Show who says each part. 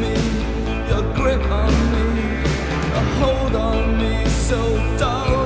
Speaker 1: me, your grip on me, a hold on me so dark.